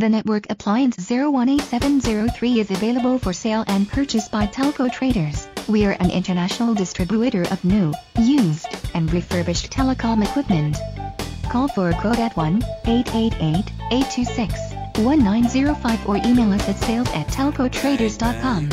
The network appliance 018703 is available for sale and purchase by Telco Traders. We are an international distributor of new, used, and refurbished telecom equipment. Call for a quote at 1-888-826-1905 or email us at sales at telcotraders.com.